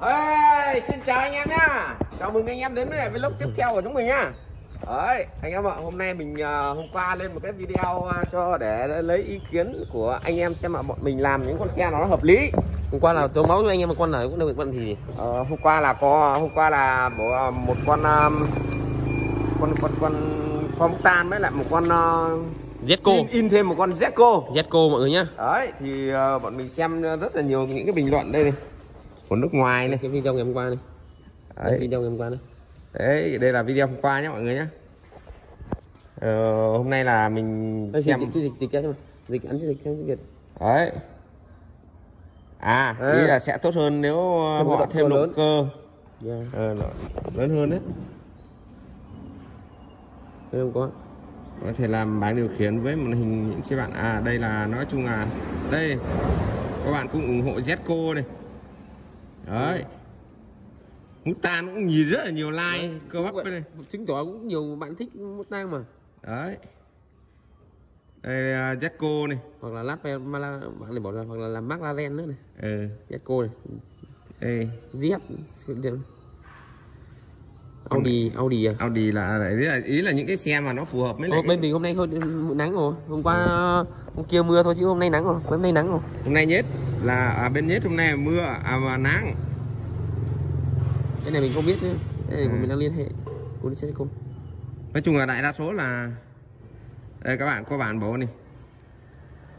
Ê, xin chào anh em nhá. Chào mừng anh em đến với lại vlog tiếp theo của chúng mình nhá. Đấy, anh em ạ, hôm nay mình à, hôm qua lên một cái video à, cho để lấy ý kiến của anh em xem mà bọn mình làm những con xe nó hợp lý. Hôm qua là tôi máu cho anh em một con nào cũng được con thì ờ, hôm qua là có hôm qua là bộ một con um, con con con phong tan với lại một con uh, Zco in, in thêm một con Zco Zco mọi người nhá. Đấy thì uh, bọn mình xem rất là nhiều những cái bình luận đây này của nước ngoài này. cái video ngày hôm qua này đấy. Đấy, video ngày hôm qua này đấy đây là video hôm qua nhé mọi người nhé. Ờ, hôm nay là mình Đây, xem dịch dịch dịch dịch ăn dịch dịch dịch đấy. À, À. ý là sẽ tốt hơn nếu Thêm họ động thêm động cơ. Yeah. ờ, nó lớn hơn đấy. Đây không có. Có thể làm bảng điều khiển với màn hình những xe bạn. À đây là nói chung là đây các bạn cũng ủng hộ Zco này đấy. Mustang cũng nhìn rất là nhiều like cơ bắp này. Chứng tỏ cũng nhiều bạn thích Mustang mà. Đấy. Đây là Zco này. Hoặc là lát bạn này bỏ ra hoặc là làm McLaren nữa này. Ừ. Zco này. Đây. Z Audi Audi à? Audi là đấy là ý là những cái xe mà nó phù hợp với Ô, bên mình hôm nay thôi nắng rồi. Hôm qua hôm kia mưa thôi chứ hôm nay nắng rồi. Hôm nay nắng rồi. Hôm nay nhất là à, bên nhất hôm nay là mưa à mà nắng. Cái này mình không biết nữa cái này Ừ. mình đang liên hệ. Cô đi xe công nói chung là đại đa số là đây các bạn có bạn bố này.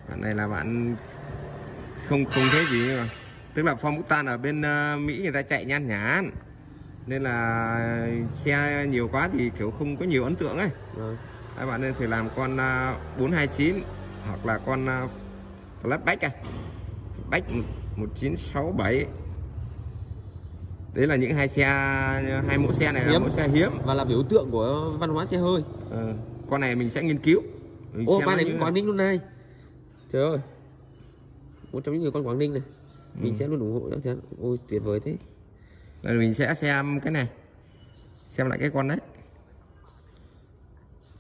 Bạn này là bạn không không thế gì nhưng mà tức là Ford Mustang ở bên ờ, Mỹ người ta chạy nhan nhản nên là xe nhiều quá thì kiểu không có nhiều ấn tượng ấy. Rồi. các bạn nên phải làm con uh, 429 hoặc là con Flatback à. Back 1967 đấy là những hai xe hai mẫu xe này là Hiếm. mẫu xe hiếm. Và là biểu tượng của văn hóa xe hơi. Ờ, con này mình sẽ nghiên cứu. Mình ô con này cũng. Quảng Ninh luôn này. Trời ơi. Một trong những người con Quảng Ninh này. Mình Ừ. sẽ luôn ủng hộ chắc chắn. Ôi tuyệt vời thế Rồi mình sẽ xem cái này. Xem lại cái con đấy.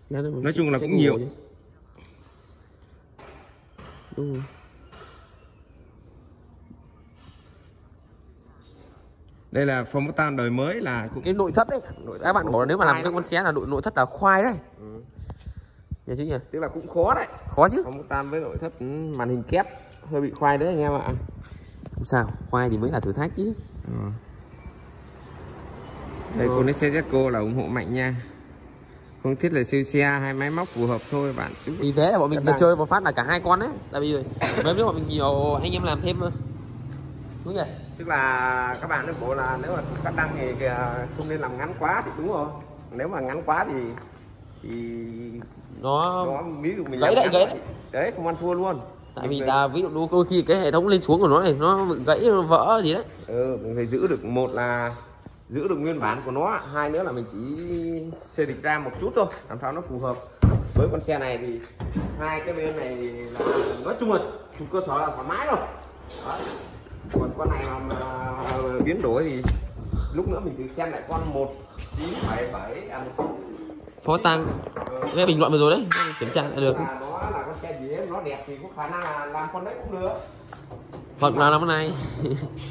Nói chung là cũng nhiều. chứ. đúng rồi. Đây là Ford Mustang đời mới là cũng cái nội thất đấy các bạn bảo là nếu mà làm cái con xe là nội nội thất là khoai đấy. Ừ. nhớ chứ nhỉ? Tức là cũng khó đấy. Khó chứ. Ford Mustang với nội thất ừ, màn hình kép hơi bị khoai đấy anh em ạ. Không sao khoai thì mới là thử thách chứ. Ừ. đây con Sezeco là ủng hộ mạnh nha. Không thiết là siêu xe hay máy móc phù hợp thôi bạn. Thì thế là bọn mình Các chơi một phát là cả hai con đấy. Tại vì mấy nếu bọn mình nhiều anh em làm thêm mà đúng nhỉ? Tức là các bạn nên bộ là nếu mà cắt đăng thì không nên làm ngắn quá thì đúng rồi. Nếu mà ngắn quá thì thì nó nó ví dụ mình Gãy đấy, gãy thì- đấy không ăn thua luôn. Tại vì là ví dụ đôi khi cái hệ thống lên xuống của nó này nó gãy vỡ gì đấy. Ừ, mình phải giữ được một là giữ được nguyên bản của nó hai nữa là mình chỉ xê dịch ra một chút thôi làm sao nó phù hợp. Với con xe này thì hai cái bên này là nói chung là chủ cơ sở là thoải mái rồi. Đó. còn con này mà, mà biến đổi thì lúc nữa mình thử xem lại con một chín bảy bảy à phó tăng cái bình luận vừa rồi đấy kiểm tra lại được. Nó là con xe gì ấy, nó đẹp thì có khả năng là làm con đấy cũng được hoặc là cái này.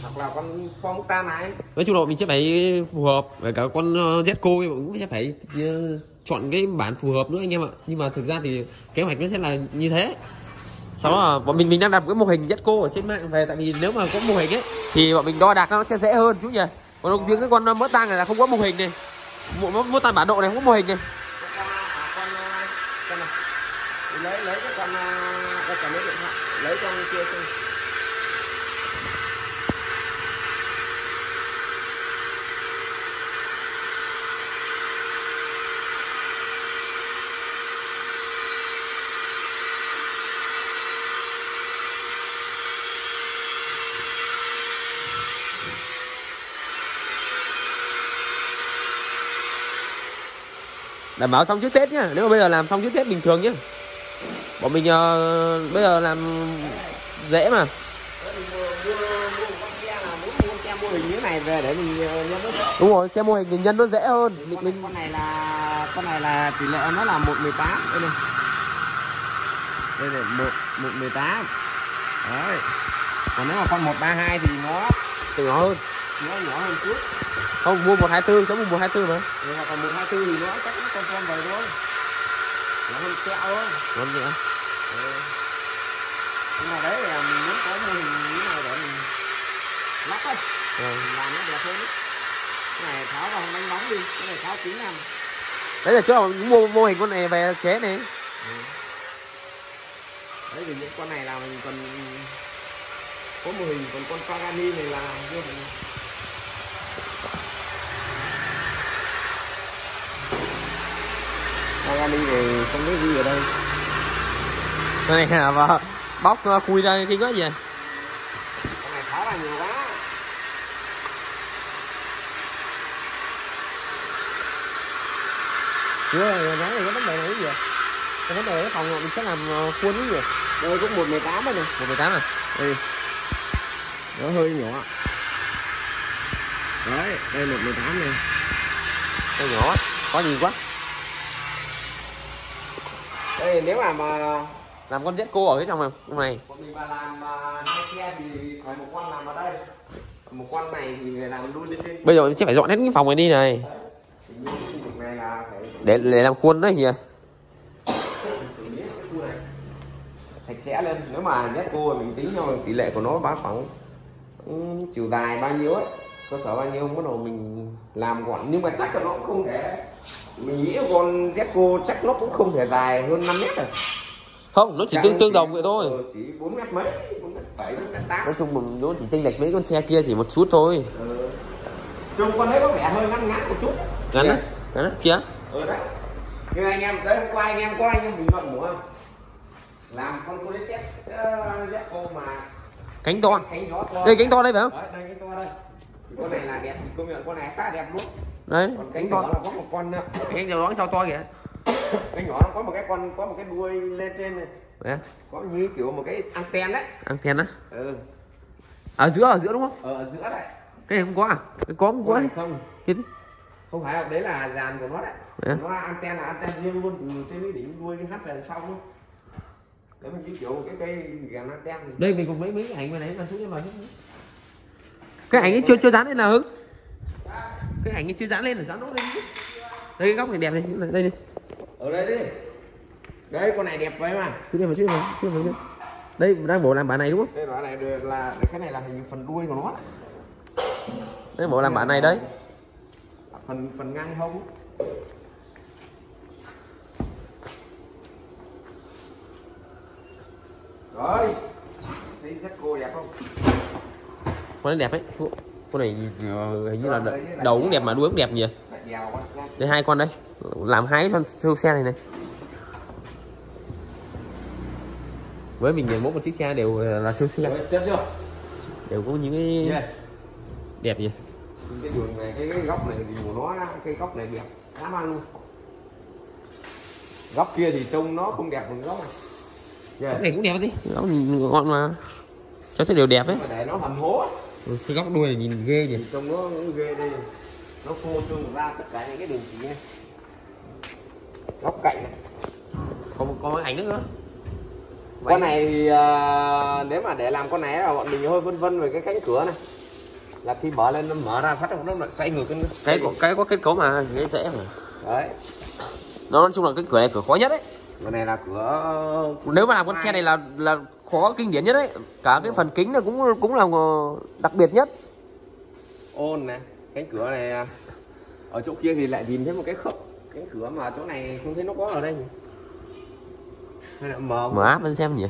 Hoặc là con Mustang này. Nói chung là mình sẽ phải phù hợp. Với cả con ờ, Zco cũng sẽ phải ờ, chọn cái bản phù hợp nữa anh em ạ. Nhưng mà thực ra thì kế hoạch nó sẽ là như thế. Sau đó là bọn mình mình đang đặt cái mô hình Zco ở trên mạng về. Tại vì nếu mà có mô hình ấy thì bọn mình đo đạc nó sẽ dễ hơn chút nhỉ. Còn riêng cái con ờ, Mustang này là không có mô hình này. Mô- Mustang bản độ này không có mô hình này. À, à, lấy lấy cái con à, đây cả lấy điện thoại lấy con kia xem đảm bảo xong trước Tết nhá. Nếu mà bây giờ làm xong trước Tết bình thường nhá. Bọn mình ờ, bây giờ làm dễ mà. Một này đúng rồi xe mô hình thì nhân nó dễ hơn. Mình, con, mình con này là con này là tỷ lệ nó là một mười tám. Đây này. Đây này một một mười tám. Đấy. Còn nếu mà con 132 thì nó từ nó hơn nó nhỏ hơn chút. Không mua một hai tư giống một hai tư mà. Ừ, hoặc là một hai tư thì nó chắc nó con con vậy thôi. Nhỏ hơn kẹo thôi ngon gì ạ ừ. nhưng mà đấy là mình muốn có mô hình như này để mình lắp ấy ừ. mình làm nó đẹp hơn. Ấy. cái này tháo vào đánh bóng đi cái này tháo kính làm. Đấy là là mua mô hình con này về chế này. Đấy thì những con này là mình còn có mô hình còn con Pagani này là như vậy Pagani thì không biết gì ở đây. Này là vào bóc khui ra cái cái gì con này tháo ra nhiều quá chưa nói này cái vấn đề này cái gì cái vấn đề cái phòng mình sẽ làm khuôn cái gì đây cũng một mười tám này một mười tám à? Ừ. nó hơi nhỏ. Đấy đây một mười tám này. Cái nhỏ quá có gì quá. Đây nếu mà mà làm con cô ở cái trong này trong này. mình mà làm hai xe thì phải một con làm ở đây. Một con này thì phải làm đuôi lên trên. Bây giờ sẽ phải dọn hết cái phòng này đi này. Là phải để để làm khuôn đấy này sạch sẽ lên nếu mà nhét cô mình tính cho tỷ lệ của nó bá khoảng chiều dài bao nhiêu ấy. Cơ sở bao nhiêu bắt đầu mình làm gọn nhưng mà chắc là nó cũng không thể. Mình nghĩ con Zco chắc nó cũng không thể dài hơn 5 mét rồi. Không nó chỉ tương tương đồng vậy thôi. Ừ, chỉ 4 mét mấy 4 mét 7 4 mét 8 nói chung mình nó chỉ chênh lệch mấy con xe kia chỉ một chút thôi. Ừ. trông con đấy có vẻ hơi ngắn ngắn một chút. Ngắn á? Ngắn á? Kia ừ đấy. Như anh em đấy hôm qua anh em có anh em bình luận đúng không làm con con Z Zco mà cánh to. Đây cánh to đây phải không? Đấy đây cánh to đây. Con này là đẹp. Công nhận con này khá đẹp luôn. Đấy còn cánh to. là có một con nữa. Cánh nhỏ đó sau to kìa cánh nhỏ nó có một cái con có một cái đuôi lên trên này. Đấy có như kiểu một cái anten đấy. Anten á? Ừ. Ở giữa ở giữa đúng không? Ở giữa đấy. Cái này không có à? Cái có không có này không? Đi. không phải đấy là dàn của nó đấy. Đấy. nó anten là anten riêng luôn từ trên cái đỉnh đuôi cái hắt về sau luôn đấy mình kiểu một cái cây gàn anten này. đây mình cùng lấy mấy cái ảnh về đấy mà xuống vào chút cái ảnh ấy chưa chưa dán lên nào hưng? Cái ảnh ấy chưa dán lên là dán nó lên chứ. đây cái góc này đẹp này đây đây đi. Ở đây đi. Đấy con này đẹp vậy mà. Chút đây mà đây mà đây mà đây đang bộ làm bản này đúng không? Đây là này được là cái này là hình phần đuôi của nó đây bộ làm bản này đấy. Phần phần ngang hông rồi. Thấy rất cô đẹp không? Con này đẹp ấy Phụ- con này ờ, hình như là đầu cũng đẹp. mà đuôi cũng đẹp nhỉ? Đây hai con đây. Làm hai con siêu xe này này. Với mình mỗi một chiếc xe đều là siêu xe. Đều có những cái yeah. đẹp gì cái đường này cái, cái góc này thì của nó cái góc này đẹp. Dã man luôn góc kia thì trông nó không đẹp bằng góc này yeah. này cũng đẹp đi nó nhìn gọn mà. Cho sẽ đều đẹp ấy. Mà để nó hầm hố. Ừ, cái góc đuôi này nhìn ghê nhỉ. Thì trông nó cũng ghê đi. Nó phô trương ra tất cả những cái đường chỉ này. Góc cạnh này. Không có ảnh nữa. Con này thì à, nếu mà để làm con này là bọn mình hơi vân vân về cái cánh cửa này. Là khi mở lên nó mở ra phát nó lại xoay ngược cái cái có cái có kết cấu mà dễ dễ mà. Đấy. Nó nói chung là cái cửa này cửa khó nhất đấy con này là cửa nếu mà làm con xe này là là khó kinh điển nhất đấy. Cả cái phần kính này cũng cũng là đặc biệt nhất. Ôn này cánh cửa này à, ở chỗ kia thì lại nhìn thấy một cái khớp. Cánh cửa mà chỗ này không thấy nó có ở đây hay là mở mở áp bên xem nhỉ.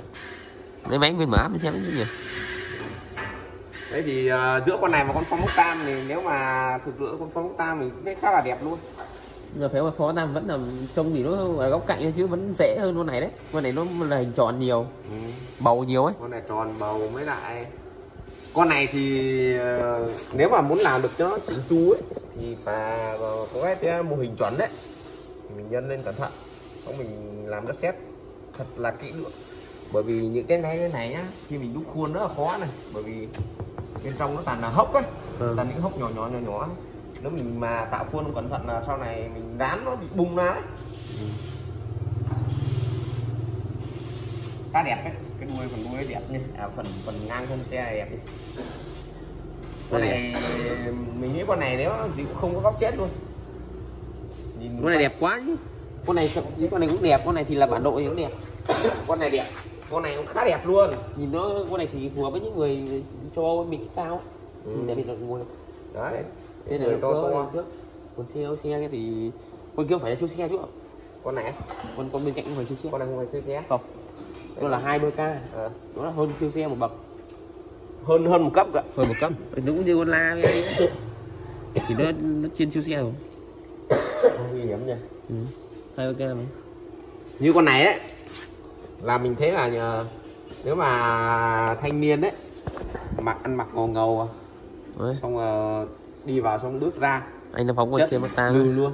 Lấy máy bên mở áp bên xem chứ nhỉ. Đấy thì à, giữa con này và con phong mốc tam thì nếu mà thực sự con phong mốc tam mình thấy khá là đẹp luôn mà phải mà phó nam vẫn là trông thì nó ở góc cạnh chứ vẫn dễ hơn con này đấy. Con này nó là hình tròn nhiều ừ. bầu nhiều ấy. Con này tròn bầu mới lại. Con này thì ờ, nếu mà muốn làm được cho nó chỉnh chu ấy thì phải có cái, cái mô hình chuẩn đấy. Thì mình nhân lên cẩn thận. Xong mình làm đất sét. Thật là kỹ lưỡng bởi vì những cái này cái này nhá khi mình đúc khuôn rất là khó này. Bởi vì bên trong nó toàn là hốc ấy. Ừ. toàn những hốc nhỏ nhỏ nhỏ nhỏ. ấy. Nếu mình mà tạo khuôn cẩn thận là sau này mình dán nó bị bung ra đấy. Khá đẹp đấy. Cái đuôi phần đuôi đẹp nhỉ. À, phần phần ngang thân xe này đẹp nhỉ. Con này mình nghĩ con này nếu thì cũng không có góc chết luôn. Nhìn con này đẹp quá chứ con này thậm chí con này cũng đẹp con này thì là bản độ thì cũng đẹp. Con này đẹp. Con này cũng khá đẹp luôn. Nhìn nó con này thì phù hợp với những người châu âu mình cao Ừ. nhìn thì là ngồi đấy là to to to. trước. còn xe xe kia thì con kia phải là siêu xe chứ. Con này con con bên cạnh không phải siêu xe. Con này không phải siêu xe. Không nó là hai đôi k à, nó là hơn siêu xe một bậc. Hơn hơn một cấp cơ hơn một cấp. Cũng như con la với thì nó nó trên siêu xe rồi. Nguy hiểm nha. Ừ. hai đôi k mà. Như con này ấy là mình thấy là nhờ, nếu mà thanh niên đấy mặc ăn mặc ngầu ngầu Đấy. xong rồi đi vào xong bước ra. Anh nó phóng con xe Mazda hư luôn.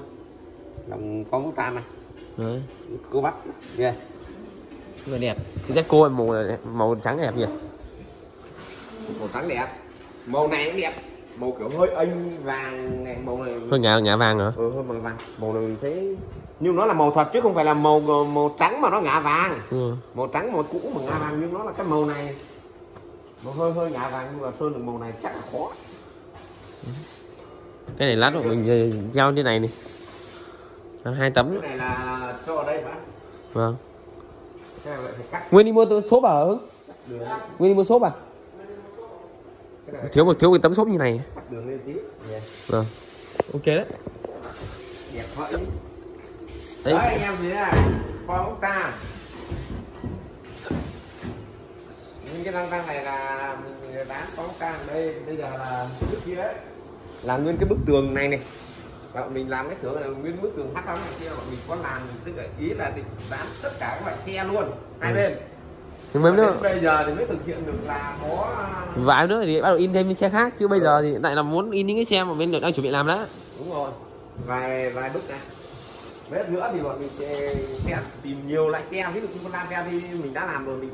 Lòng phóng tan này. Đấy. Cô bắt yeah. rất là đẹp. Cái cô màu này, màu trắng đẹp nhỉ? Màu trắng đẹp. Màu này cũng đẹp. Màu kiểu hơi ênh vàng này màu này hơi ngã ngã vàng hả? Ừ, hơi màu vàng. Màu này thấy nhưng nó là màu thật chứ không phải là màu màu trắng mà nó ngã vàng. Ừ. màu trắng màu cũ mà ngã vàng nhưng nó là cái màu này. Màu hơi hơi ngã vàng nhưng mà sơn được màu này chắc là khó cái này lát rồi mình giao như này này. Đó, hai tấm. Cái này là cho ở đây phải vâng. Nguyên đi mua số à hưng nguyên đi mua số à này thiếu một thiếu cái tấm số như này. cắt đường lên tí. Yeah. vâng. Ok đấy. Đẹp vậy đấy. Anh em thấy này. Kho ốc ta những cái răng răng này là mình bán kho ốc ta đây. Bây giờ là trước kia đấy là nguyên cái bức tường này này. Và mình làm cái này là nguyên bức tường hắt đóng này. Kia mà mình có làm tức là ý là định bán tất cả các loại xe luôn hai Ừ. bên. Mấy Và nữa bây giờ thì mới thực hiện được là có vài nữa thì bắt đầu in thêm những xe khác chứ bây giờ thì tại là muốn in những cái xe mà bên đang chuẩn bị làm đó. Đúng rồi. Vài vài bức này. Bức nữa thì bọn mình sẽ, sẽ tìm nhiều loại xe ví dụ như con Lam thì mình đã làm rồi mình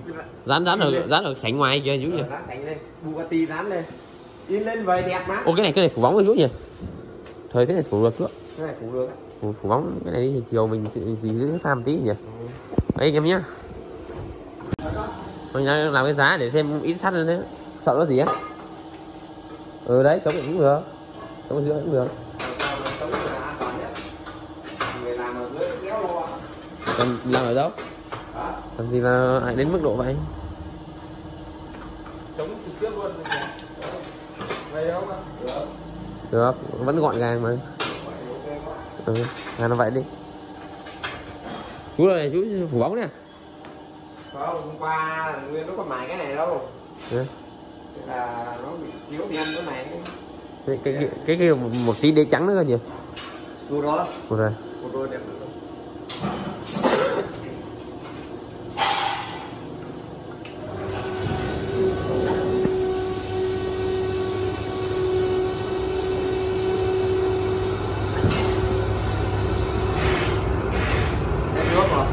dán dán ở dán ở sảnh ngoài kia chú nhỉ Ờ, dán sánh lên. Bugatti dán lên in lên vậy đẹp mà. Ô cái này cái này phủ bóng rồi chú nhỉ? Thời thế này phủ được chưa? Cái này phủ được phủ, phủ bóng cái này đi thì chiều mình sẽ gì giữ pha một tí nhỉ? Đấy anh em nhá. Mình đang làm cái giá để xem ít sắt lên đấy. Sợ nó gì á? Ừ đấy chống cũng được. Chống giữa cũng được. Tống là an toàn nhất người làm ở dưới kéo lo còn làm ở đâu? Làm gì là lại đến mức độ vậy? Chống trực tiếp luôn được vẫn gọn gàng mà. Ừ nó vậy đi. Chú này chú phủ bóng nè không hôm qua nguyên nó còn mài cái này đâu. Ừ. Là nó bị thiếu đen cái này. Cái cái cái, cái, cái một tí đế trắng nữa cơ nhỉ. Dù đó. Một rồi. Đẹp lắm. Em nước rồi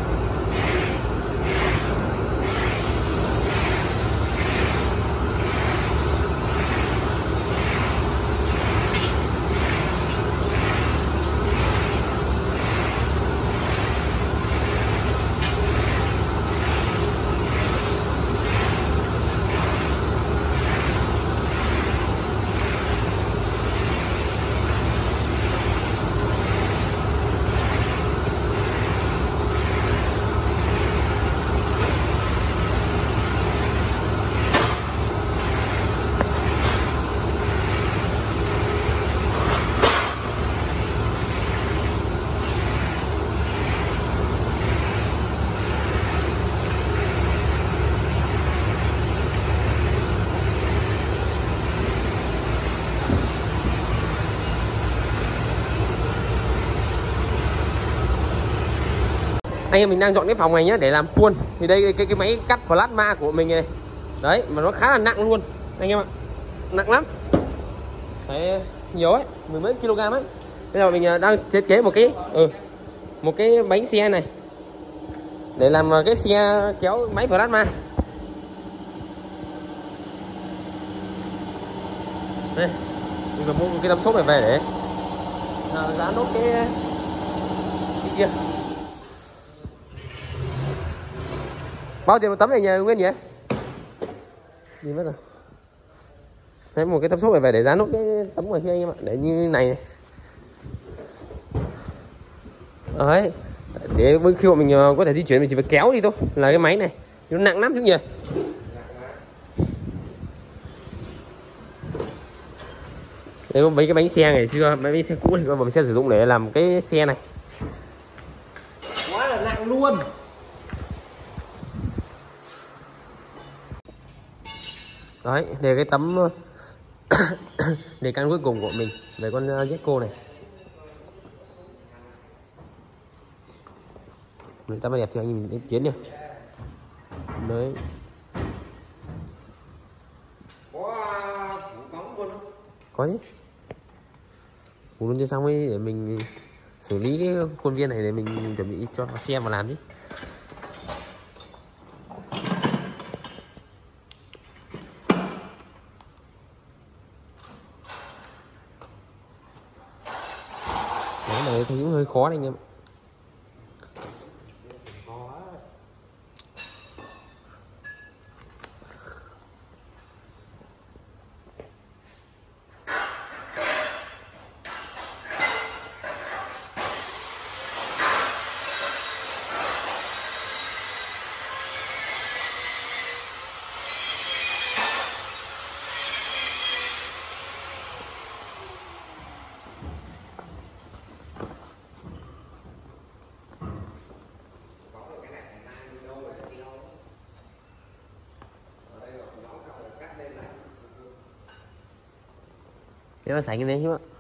anh em mình đang dọn cái phòng này nhá để làm khuôn. Thì đây cái cái máy cắt plasma của mình này. Đấy mà nó khá là nặng luôn. Anh em ạ nặng lắm. Đấy nhiều ấy mười mấy kg ấy. Bây giờ mình à, đang thiết kế một cái ừ, một cái bánh xe này. Để làm à, cái xe kéo máy plasma đây mình vừa mua cái tấm số này về để à, dán nốt cái cái kia. Bao tiền một tấm này nhờ nguyên nhỉ? Gì mất rồi Đấy, một cái tấm xốp này về để dán nốt cái tấm ngoài kia anh em ạ để như này này. Đấy để khi mà mình ờ, có thể di chuyển mình chỉ phải kéo đi thôi là cái máy này. Nó nặng lắm chứ nhỉ? Đấy, mấy cái bánh xe này chưa ờ, mấy cái xe cũ thì mình sẽ sử dụng để làm cái xe này. Quá là nặng luôn. Đấy, để cái tấm, để căn cuối cùng của mình về con ờ, Gecko này. Người ta mới đẹp cho anh mình đến chiến nhá đấy có luôn có chứ. Phủ luôn cho xong ấy, để mình xử lý cái khuôn viên này để mình chuẩn bị cho xe mà làm chứ cái này thấy cũng hơi khó đấy anh em ඒවා සැඟවීම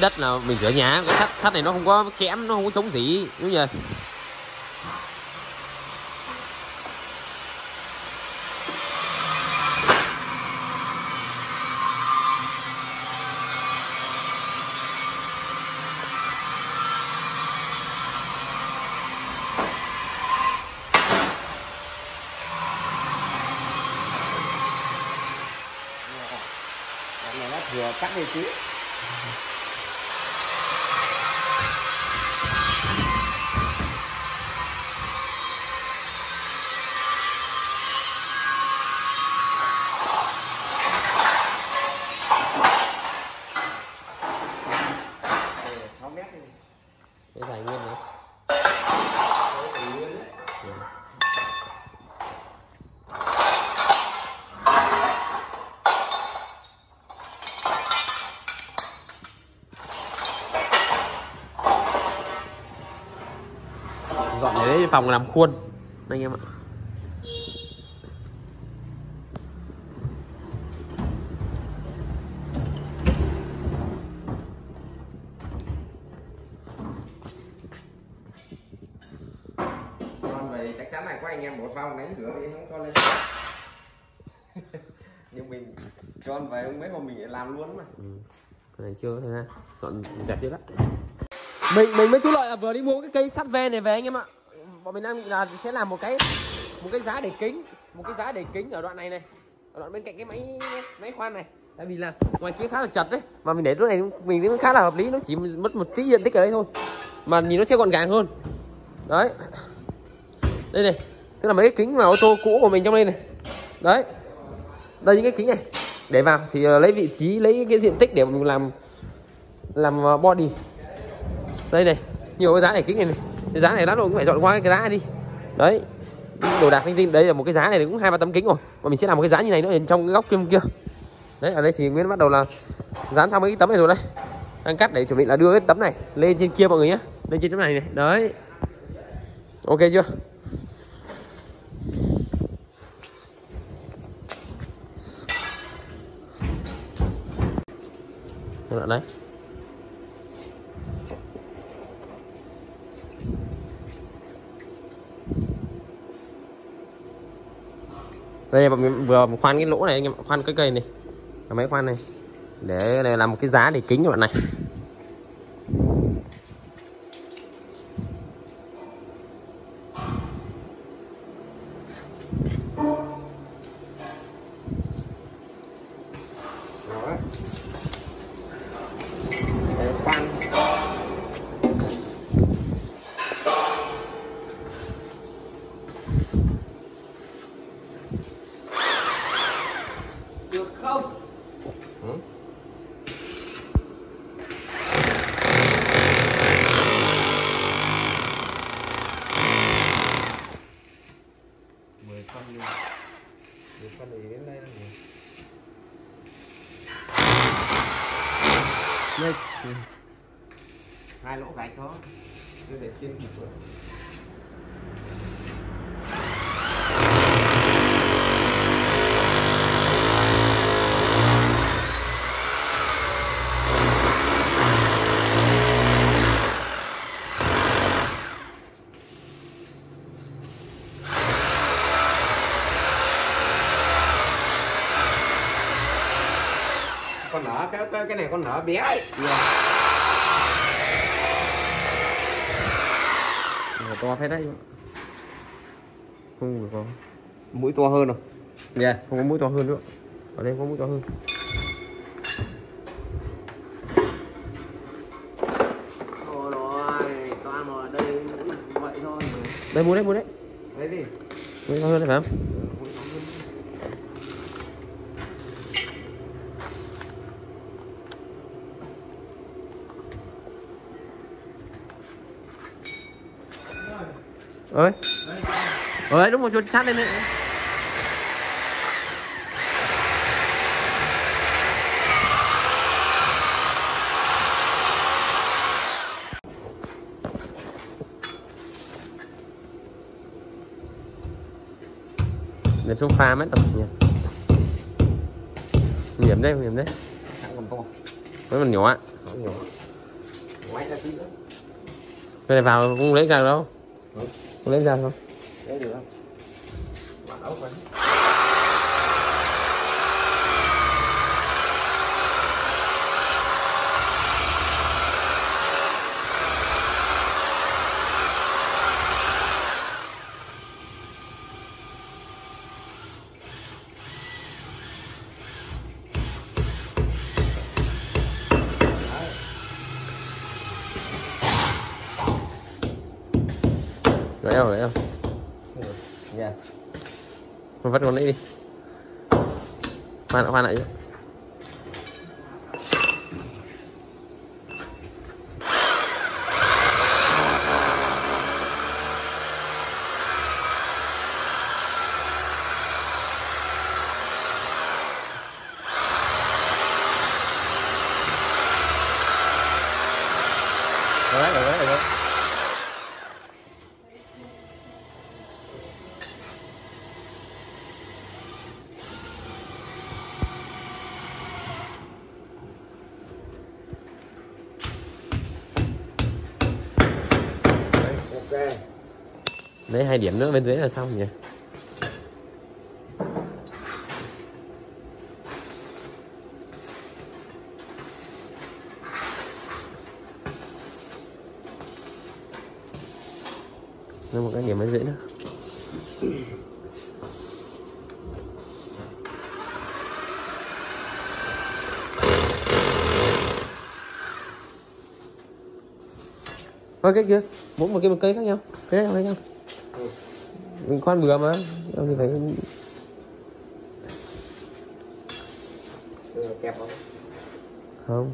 đất là mình sửa nhà cái sắt sắt này nó không có kẽm, nó không có chống gì đúng chưa cái dạ, dạ, này nó thừa cắt đi chứ. Phòng làm khuôn. Anh em ạ. Chắc chắn là có anh em một phòng đánh cửa đi không cho lên nhưng mình cho về mấy hôm mình làm luôn mà. Ừ. cái này chưa gian dọn dẹp chưa đó mình mình mới chú lợi là vừa đi mua cái cây sắt ve này về anh em ạ bọn mình đang là sẽ làm một cái một cái giá để kính, một cái giá để kính ở đoạn này này, ở đoạn bên cạnh cái máy máy khoan này. Tại vì là ngoài kia khá là chật đấy, mà mình để lúc này mình thấy khá là hợp lý, nó chỉ mất một tí diện tích ở đây thôi, mà nhìn nó sẽ gọn gàng hơn. Đấy. Đây này, tức là mấy cái kính mà ô tô cũ của mình trong đây này. Đấy. Đây những cái kính này, để vào thì ờ, lấy vị trí, lấy cái diện tích để mình làm làm ờ, body. Đây này, nhiều cái giá để kính này này cái giá này lát nữa cũng phải dọn qua cái giá đi. Đấy, đồ đạc linh tinh đấy là một cái giá này cũng hai ba tấm kính rồi. Mà mình sẽ làm một cái giá như này nữa trong cái góc kia kia. Đấy, ở đây thì nguyên bắt đầu là dán xong mấy cái tấm này rồi đây. Đang cắt để chuẩn bị là đưa cái tấm này lên trên kia mọi người nhé. Lên trên tấm này này, đấy. Ok chưa? Đấy. Đây, bọn mình vừa khoan cái lỗ này anh em khoan cái cây này. Cái máy khoan này. Để này làm một cái giá để kính các bạn này Đó. Để khoan được không Ừ. mười phân đi mười phân thì đến đây là gì? đây hai lỗ gạch đó cứ để trên một cửa con nở cái cái, cái này con nở bé ấy. Nó to phết đấy. Không được không mũi to hơn rồi. Yeah. không có mũi to hơn nữa. Ở đây có mũi to hơn. Đây vậy thôi. Đây mua đấy mua đấy. Đấy đi. Mũi to hơn đấy phải không ơi. Đấy đúng rồi chuột sát lên đấy để xuống pha mất rồi nhỉ. Nhiễm đây nhiễm đấy còn to với mình nhỏ Nó nhỏ. Ngoái ra tí nữa. Cái này vào không lấy ra đâu Ừ. không lấy ra không Đấy được không? Bạn ốc này lấy không lấy không Yeah. Mà vắt con đấy đi khoan khoan lại chứ Điểm nữa bên dưới là xong nhỉ? Nó một cái điểm bên dưới nữa. Thôi cái kia, mỗi một cái một cây khác nhau Cái đấy khác nhau mình khoan bừa mà. Đâu thì phải kẹp vào không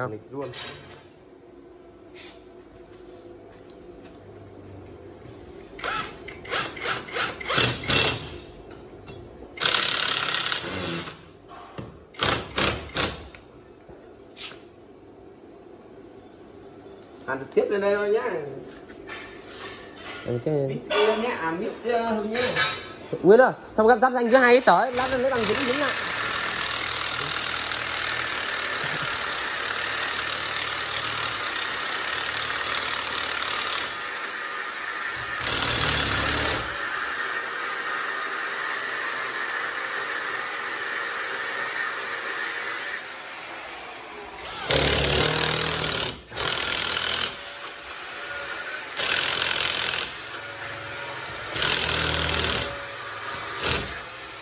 Sao? lịch luôn. Ăn trực tiếp lên đây thôi nhá. Cái mít kia nhá. À mít uh, hưng nhá. Nguyên ơi xong gấp giáp danh giữa hai cái tỏi. Lát nữa lấy bằng dính dính lại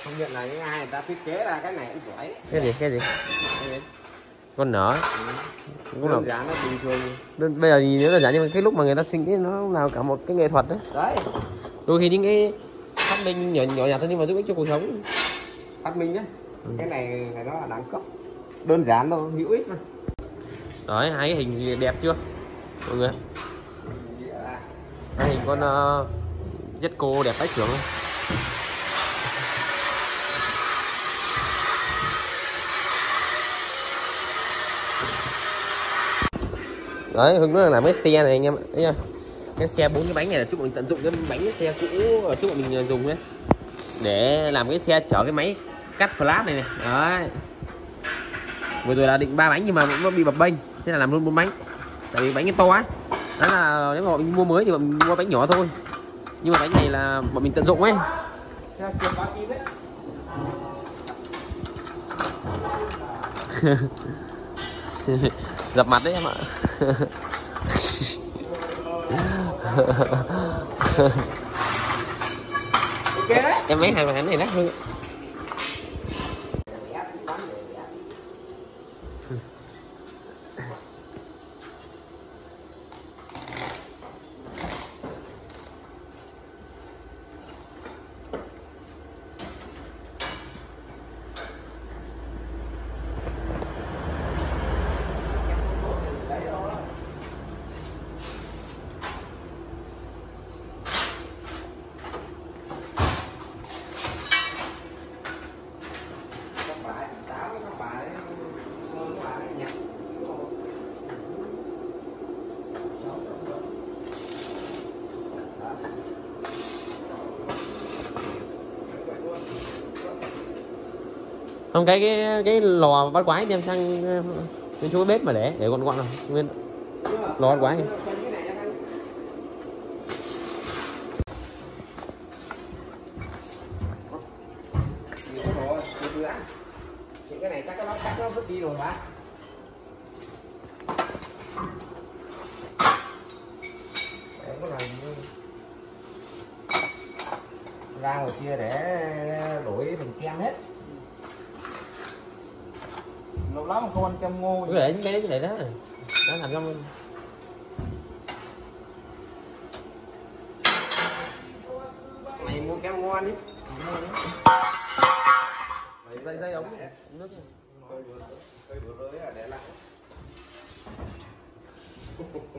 không nhận là những ai người ta thiết kế ra cái này cũng giỏi. Cái gì cái gì? Con nở. Cũng là đơn giản nó bình thường. Đơn, bây giờ nhìn nó đơn giản nhưng mà cái lúc mà người ta sinh cái nó cũng là cả một cái nghệ thuật đấy. Đấy. Đôi khi những cái phát minh nhỏ nhỏ nhặt thôi nhưng mà giúp ích cho cuộc sống. Phát minh nhá. Ừ. cái này này nó là đẳng cấp. Đơn giản thôi hữu ích mà. Đấy hai cái hình gì đẹp chưa mọi người? Hai hình con uh, Jetco đẹp vãi trưởng đấy hưng nó là làm cái xe này anh em ạ. Nha. Cái xe bốn cái bánh này là chúc mình tận dụng cái bánh cái xe cũ ở chúc mình ờ, dùng đấy. Để làm cái xe chở cái máy cắt flat này này. Đấy. Vừa rồi là định ba bánh nhưng mà nó bị bập bênh, thế là làm luôn bốn bánh. Tại vì bánh cái to ấy đó là nếu mà mình mua mới thì mình mua bánh nhỏ thôi. Nhưng mà bánh này là bọn mình tận dụng ấy xe chưa ba kim đấy dập mặt đấy em ạ. Ok đấy. Em mấy hàng này đắt hơn không, cái cái cái lò bắt quái đem sang ờ, bên chỗ bếp mà để để gọn gọn rồi nguyên. Lò bắt quái. nhiều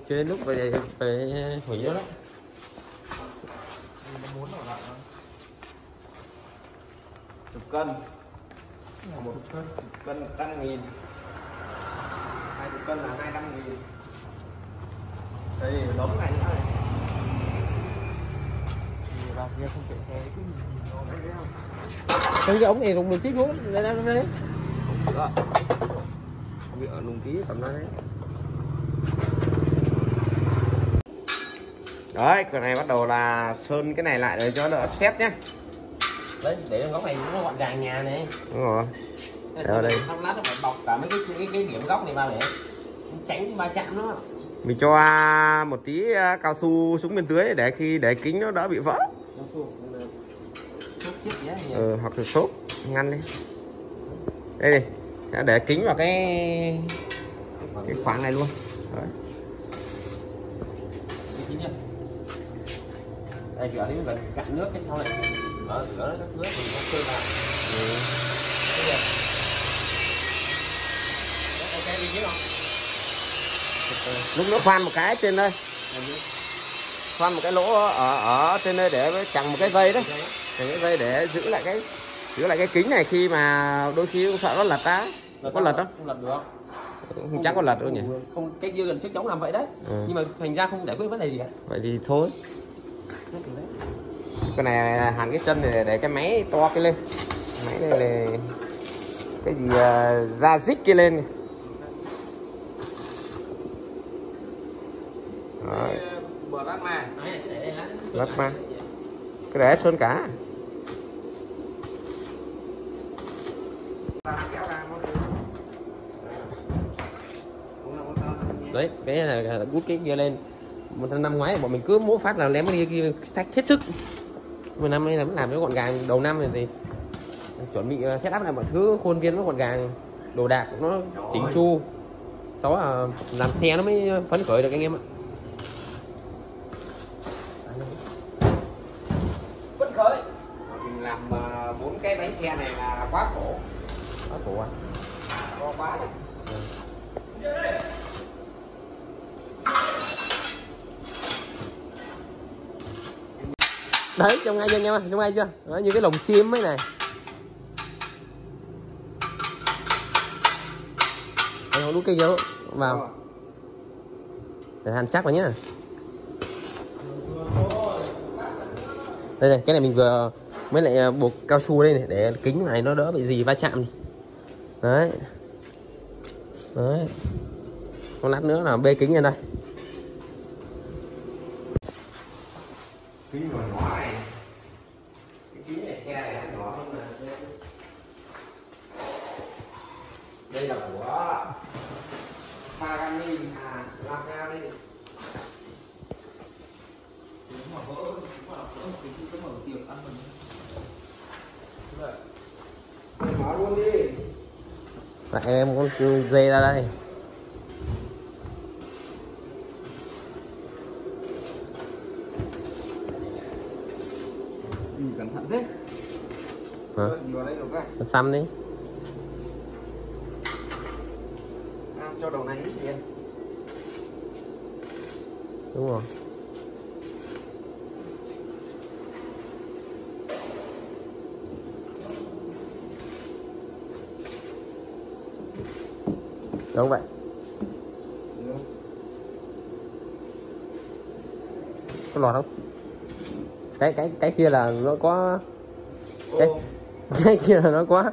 đến lúc về về hủy nó đó. Muốn ở lại chục cân. Một cân. Chục cân một trăm nghìn. Hai chục cân là hai trăm nghìn. Đây đống này nữa này vào kia không chạy xe cái nó đấy không cái ống này dùng được tiếp luôn đây đây đây. Bị ở lùng ký tầm đấy đấy cái này bắt đầu là sơn cái này lại để cho đỡ xếp nhé đấy để góc này nó gọn gàng nhà này. Đúng rồi. Ở đây. xong lát nó phải bọc cả mấy cái cái, cái điểm góc này vào để tránh va chạm nó. Mình cho một tí à, cao su xuống bên dưới để khi để kính nó đỡ bị vỡ. Cao su, ừ, ừ, hoặc là xốp ngăn lên đây đi sẽ để kính vào cái cái khoảng này luôn Đấy. Cái chín nhá. Đây kiểu đến gần cạn nước cái sau này mở cửa nó nước mình nó sơn vào Ừ. Ok đi chứ không lúc nữa khoan một cái trên đây. Khoan một cái lỗ ở ở trên đây để chằng một cái dây đấy Chằng cái dây để giữ lại cái giữ lại cái kính này khi mà đôi khi cũng sợ nó lật á. Có lật không? Không lật được. Không chắc có lật đâu nhỉ? Không cái kia gần chiếc chống làm vậy đấy. Ừ. nhưng mà thành ra không giải quyết vấn đề gì cả. Vậy thì thôi cái này hàn cái chân này để cái máy to cái lên. Máy này là cái gì uh, ra dít kia lên. Đấy, bờ ma cái để sơn cả. Đấy cái này là bút cái kia lên một năm ngoái bọn mình cứ mỗi phát là lém cái kia, sách hết sức. Mà năm nay là vẫn làm cho gọn gàng. Đầu năm này thì chuẩn bị uh, set up lại mọi thứ khuôn viên nó gọn gàng đồ đạc nó chỉnh chu. Sau là làm xe nó mới phấn khởi được anh em ạ. Phấn khởi. Mình làm ờ, bốn cái bánh xe này là quá khổ. Đó khổ à? To quá đấy đấy trông ngay chưa anh em ơi trông ngay chưa? Đó, như cái lồng chim ấy này. Anh có đút cây dấu. Vào. Để hàn chắc vào nhá. Đây này cái này mình vừa mới lại à, buộc cao su đây này để kính này nó đỡ bị gì va chạm này. đấy. Đấy. Một lát nữa là bê kính lên đây. Kính còn nhỏ này cái kính này xe này nó nhỏ hơn là xe đây là của Pagani à Lamea đây Mày mở luôn đi Vậy em con dê ra đây. Ừ, cẩn thận thế. Hả? Nó xăm đi. À, cho đầu này Đúng rồi Đúng vậy Có lọt không? Cái cái cái kia là nó có cái, Ô, cái kia là nó có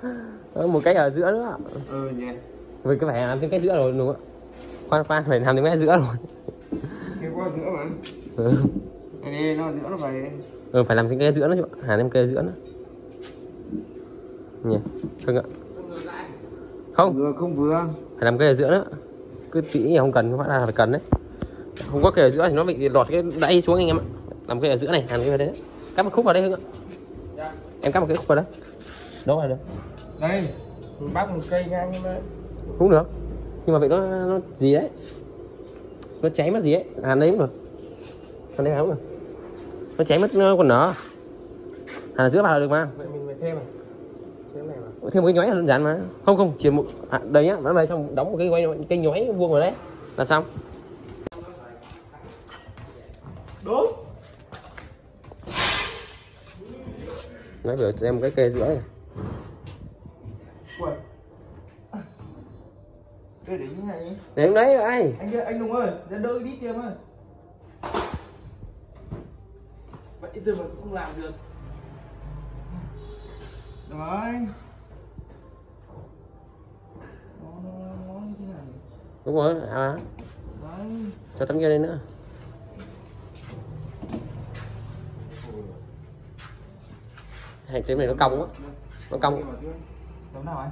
một cái ở giữa nữa. Ừ nhỉ. Vì cái phải làm thêm cái giữa rồi đúng không? Khoan khoan phải làm thêm cái giữa rồi. Cái qua giữa mà. Ừ. đi nó giữa nó về ừ, phải làm thêm cái giữa nữa chứ hàn thêm cái giữa nữa. Nhỉ vâng ạ không. Vừa không vừa. Phải làm cái ở giữa nữa. Cứ tí không cần hóa ra là phải cần đấy không có cái ở giữa thì nó bị lọt cái đáy xuống anh em ạ. Làm cái ở giữa này hàn cái vào đấy. Cắt một khúc vào đây hưng ạ. Em cắt một cái khúc vào đấy đâu rồi được đây bác một cây ngang mà cũng được. Nhưng mà vậy nó nó gì đấy? Nó cháy mất gì đấy hàn đấy cũng được hàn đấy không được nó cháy mất nó còn nở hàn ở giữa vào được mà. Vậy mình phải thêm à? Thêm một cái nhói là đơn giản mà. Không không chỉ một à, đây nhá nó đây xong đóng một cái quay cái nhói vuông vào đấy. Là xong nói biểu cho em cái kê giữa này. Đây để như này. Để em lấy anh ơi, anh Đùng ơi ra đỡ đi tiền ơi. Vậy giờ mà không làm được. Đấy. Nó nó nó như thế này. Đúng rồi à. Đấy. Cho tấm kia lên nữa hàng tiệm này nó cong quá. Nó cong. Tấm nào anh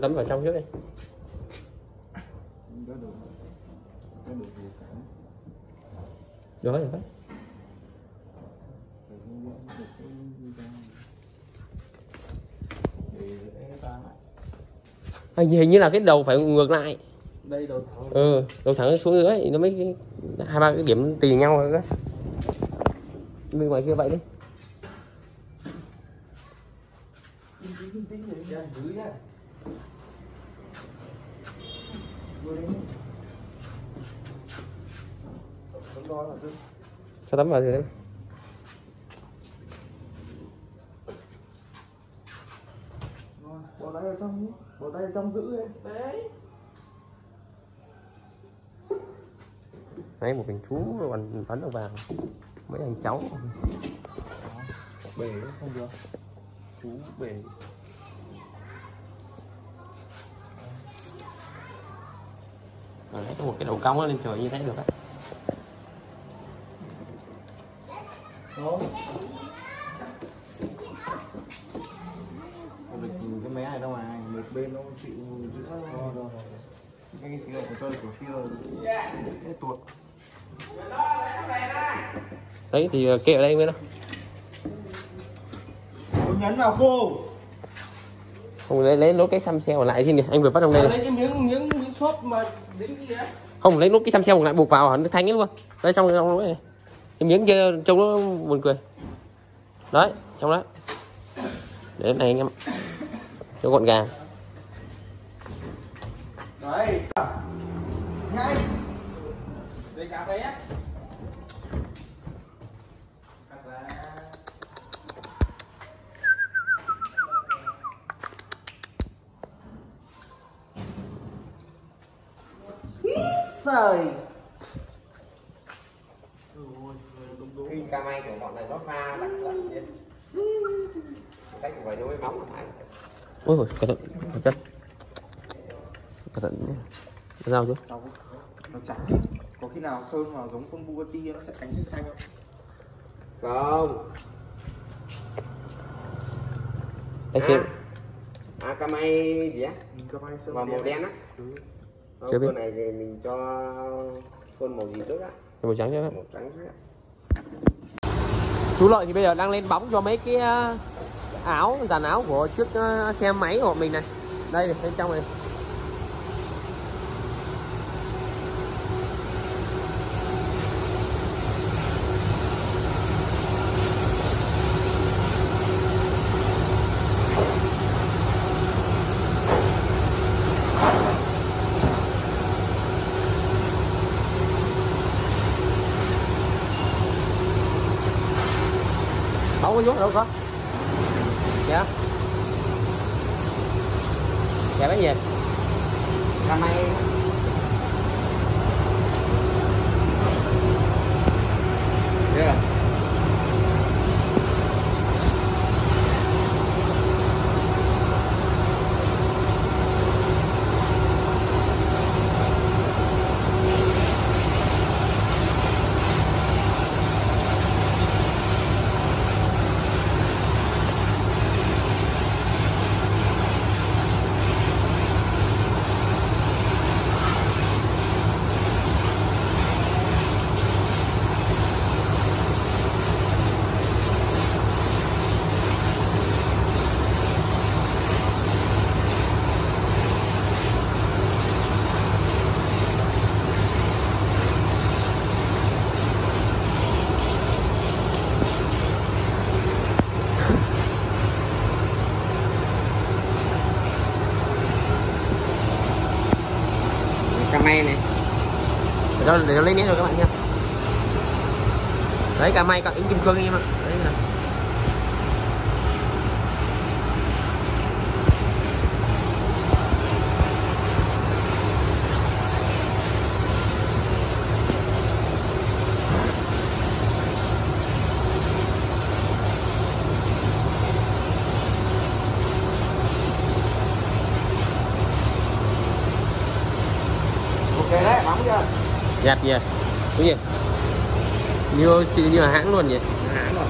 tấm vào trong trước đi. Đó rồi được hình hình như là cái đầu phải ngược lại. Đây đầu thẳng ừ đầu thẳng xuống dưới thì nó mới hai ba cái điểm tì nhau rồi đấy bên ngoài kia vậy đi. Dưới nhá cho tấm vào thì đấy bỏ tay vào trong bỏ tay vào trong giữ ấy đấy. Đấy một mình chú còn bắn được vào. Mấy anh cháu. Bể không được. Chú bể Có một cái đầu cong lên trời như thế được á. Cái máy này đâu mà một bên nó chịu giữ rồi rồi cái kia của tôi của kia. Cái tuột. Đấy thì ờ, kệ ở đây mới đâu nhấn vào cô. Không lấy lấy nốt cái xăm xe còn lại thì anh vừa bắt trong đây lấy cái miếng miếng miếng xốp mà không, lấy nốt cái xăm xe một lại buộc vào hẳn nó thanh ấy luôn. Đây trong trong lỗ này cái miếng kia trông nó buồn cười. Đấy, trong đó để này anh em cho gọn gàng. Đấy. Ngay. Đây cà phê sời. Khi ca may của bọn này nó pha đặc lạnh lên. Cách của vậy đối với bóng là phải ôi rồi cẩn thận cẩn thận. Cẩn thận nhé. Dao chứ? Nó nó trắng có khi nào sơn vào giống con Bugatti nó sẽ cánh xanh xanh không? Không. Đây kia à. Ca may gì á? Ca may sơn vào màu đen á Chưa biết. con này thì mình cho phun màu gì trước á màu trắng chứ màu trắng trước chú lợi thì bây giờ đang lên bóng cho mấy cái ờ, áo dàn áo của chiếc ờ, xe máy của mình này. Đây bên trong này vô đâu có dạ dạ cái gì ca may yeah. ca may này để nó để lấy nét rồi các bạn nha. Đấy, cả may, cả yến kim cương em ạ. Đẹp gì cái gì? Như chị như là hãng luôn nhỉ? Hãng rồi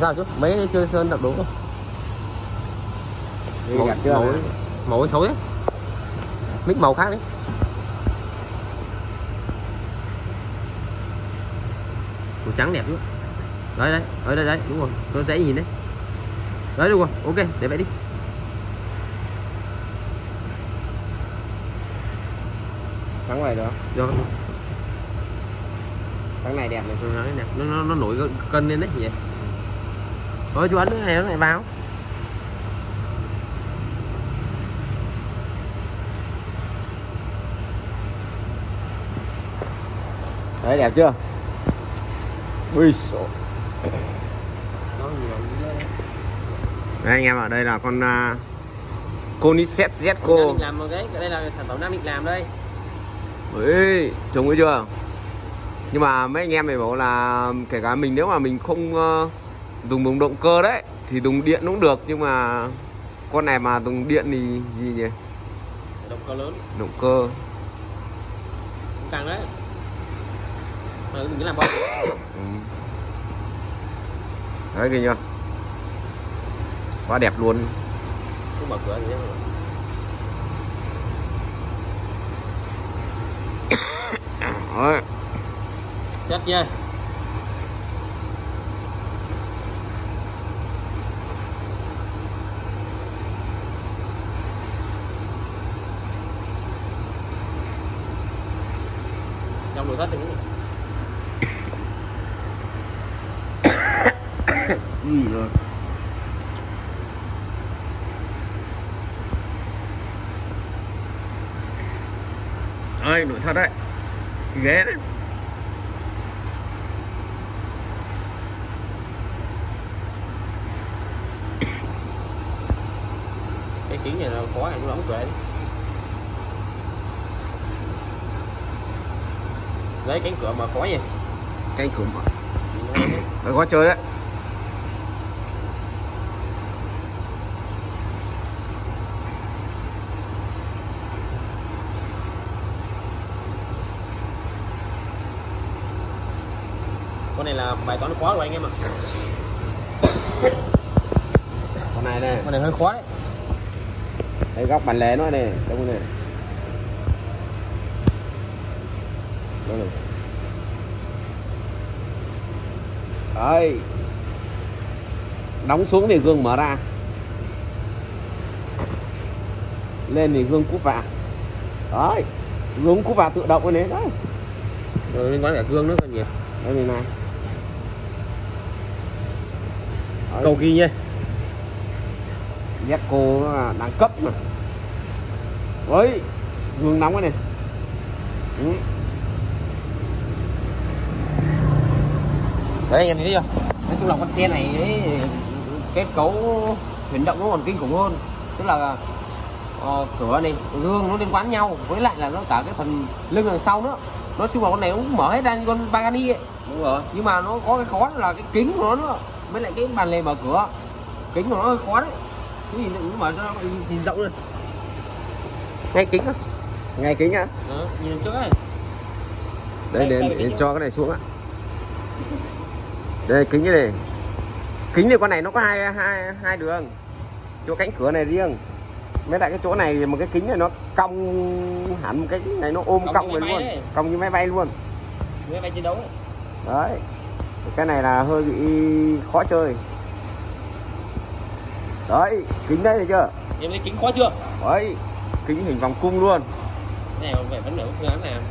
sao chứ? Mấy chơi sơn đập đúng không? Gặp chưa? Màu, màu xấu đấy mix màu khác đấy màu trắng đẹp chứ đấy đấy ở đây đấy đúng rồi. Tôi dễ nhìn đấy. Đấy đúng rồi. Ok để vậy đi. Thắng này đó. Rồi Thằng này đẹp này. Ừ, đấy nè nó, nó, nó nổi cân- lên đấy vậy Ôi chú ấn cái này nó lại vào Đấy đẹp chưa? Cái Đây anh em ở đây là con uh, Coniset Zco. làm một cái đây là sản phẩm đang định làm đây Ui, trông thấy chưa? Nhưng mà mấy anh em này bảo là kể cả mình nếu mà mình không ờ, dùng bằng động cơ đấy thì dùng điện cũng được nhưng mà con này mà dùng điện thì gì nhỉ? động cơ lớn Động cơ. căng đấy mà đừng cái làm bao Ừ. Đấy kìa? Quá đẹp luôn. không mở cửa hết Đấy. chết chưa trong nội thất thì cũng Ừ, rồi. Ơi, nội thật đấy. Ghế đấy. cái kính này là khó này nó đóng đấy lấy cánh cửa mà khó nhỉ Cánh cửa mở. Có chơi đấy. Con này là bài toán khó rồi anh em ạ Con này này. con này hơi khó đấy Đây góc bàn lề nó này, trông này. Đây này. Đấy. Đóng xuống thì gương mở ra. Lên thì gương cúp vào. Đấy. Gương cúp vào tự động cái đấy. Đấy. rồi liên quan cả gương nữa còn nhỉ Đây này này. Đấy. Cầu kỳ Zco nó là đẳng cấp mà. Ôi Gương nóng cái này ừ. đấy anh em thấy chưa? Nói chung là con xe này ấy, kết cấu chuyển động nó còn kinh khủng hơn. Tức là ờ, cửa này gương nó liên quan nhau với lại là nó cả cái phần lưng đằng sau nữa. Nói chung là con này cũng mở hết ra như con Pagani ấy. Đúng rồi. Nhưng mà nó có cái khó là cái kính của nó nữa với lại cái bàn lề mở cửa kính của nó hơi khó đấy. Cái gì nhưng mà nó nhìn rộng lên. Ngay kính á. Ngay kính á. Đó, nhìn trước ấy. Đây để, để cho cái này xuống á. Đây kính cái này. Kính thì con này nó có hai hai hai đường. Chỗ cánh cửa này riêng. Mấy lại cái chỗ này một cái kính này nó cong hẳn một cái này nó ôm Cong cong về luôn. đấy. Cong như máy bay luôn. Máy bay chiến đấu ấy. Đấy Cái này là hơi bị khó chơi. Đấy kính đây thấy chưa? Em thấy kính khó chưa? Đấy kính hình vòng cung luôn. Cái này phải vấn đề có phương án làm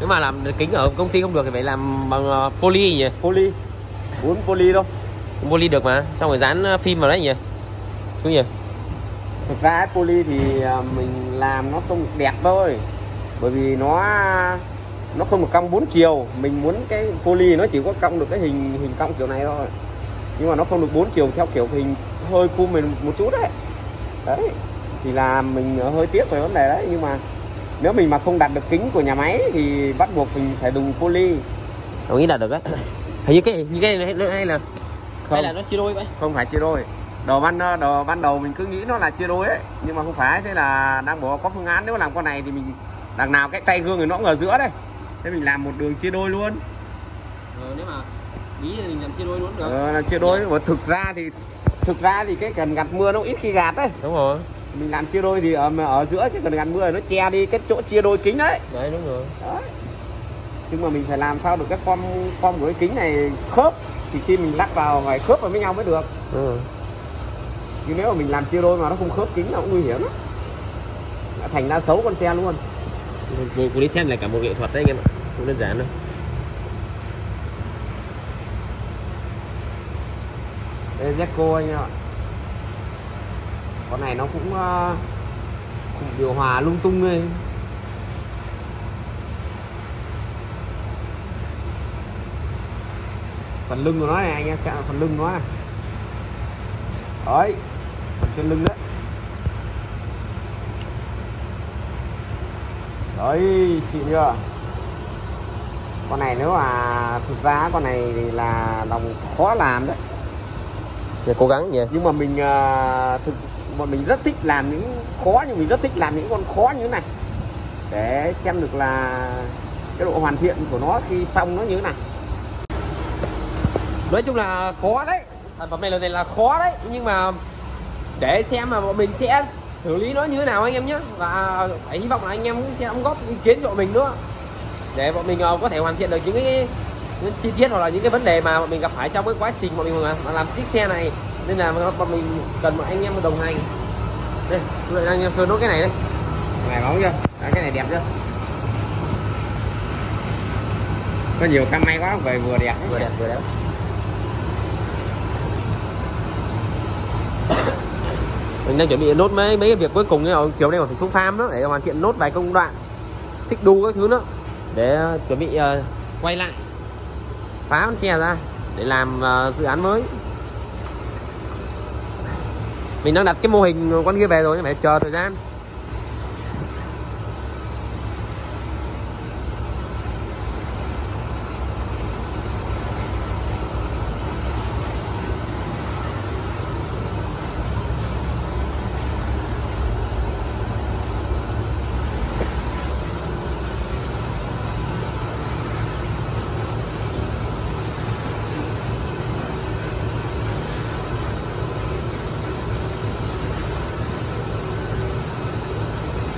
nếu mà làm kính ở công ty không được thì phải làm bằng ờ, poly nhỉ? Poly. Bốn poly đâu? Poly được mà. Xong rồi dán ờ, phim vào đấy nhỉ? Đúng nhỉ? Thực ra cái poly thì à, mình làm nó không đẹp thôi. Bởi vì nó nó không được cong bốn chiều. Mình muốn cái poly nó chỉ có cong được cái hình hình cong kiểu này thôi. Nhưng mà nó không được bốn chiều theo kiểu hình hơi cung mình một chút đấy. Đấy thì là mình hơi tiếc về vấn đề đấy. Nhưng mà nếu mình mà không đặt được kính của nhà máy thì bắt buộc mình phải dùng poly. Tôi nghĩ là được đấy. Hình như cái như cái này hay, là không. hay là nó chia đôi vậy? Không phải chia đôi. Đầu ban đầu ban đầu mình cứ nghĩ nó là chia đôi ấy nhưng mà không phải. Thế là đang bỏ có phương án nếu làm con này thì mình đằng nào cái tay gương thì nó ở giữa đây thế mình làm một đường chia đôi luôn. Ờ, nếu mà ý thì mình làm chia đôi luôn được. Ờ, là chia đôi. Và thực ra thì thực ra thì cái cần gạt mưa nó ít khi gạt đấy. Đúng rồi. Mình làm chia đôi thì ở ở giữa cái cần gạt mưa nó che đi cái chỗ chia đôi kính đấy. Đấy đúng rồi. Đấy. Nhưng mà mình phải làm sao được cái form form của cái kính này khớp thì khi mình lắp vào phải khớp vào với nhau mới được. Ừ. chứ nếu mà mình làm chia đôi mà nó không khớp kính là cũng nguy hiểm lắm. Thành ra xấu con xe luôn. Của đi xem là cả một nghệ thuật đấy anh em ạ cũng đơn giản thôi đây là anh ạ. Con này nó cũng ờ, uh, cũng điều hòa lung tung đây, phần lưng của nó này anh em xem phần lưng nó này. Đấy phần trên lưng đấy. Đấy xịn chưa? Con này nếu mà thực ra con này thì là đồng khó làm đấy. Để cố gắng nhỉ nhưng mà mình à, thực bọn mình rất thích làm những khó nhưng mình rất thích làm những con khó như thế này. Để xem được là cái độ hoàn thiện của nó khi xong nó như thế này nói chung là khó đấy. Sản phẩm này lần này là khó đấy. Nhưng mà để xem mà bọn mình sẽ xử lý nó như thế nào anh em nhé. Và phải hy vọng là anh em cũng sẽ đóng góp ý kiến cho bọn mình nữa để bọn mình ờ, có thể hoàn thiện được những cái những chi tiết hoặc là những cái vấn đề mà bọn mình gặp phải trong cái quá trình bọn mình mà, mà làm chiếc xe này. Nên là bọn mình cần một anh em đồng hành. Đây tôi đang sơn nốt cái này đây. Này bóng chưa? Đó, cái này đẹp chưa? Có nhiều cam may quá về vừa đẹp vừa đẹp vừa đẹp. Mình đang chuẩn bị nốt mấy mấy cái việc cuối cùng như là chiều nay còn phải xuống farm đó để hoàn thiện nốt vài công đoạn xích đu các thứ nữa để ờ, chuẩn bị uh, quay lại phá con xe ra để làm uh, dự án mới. Mình đang đặt cái mô hình con kia về rồi nhưng phải chờ thời gian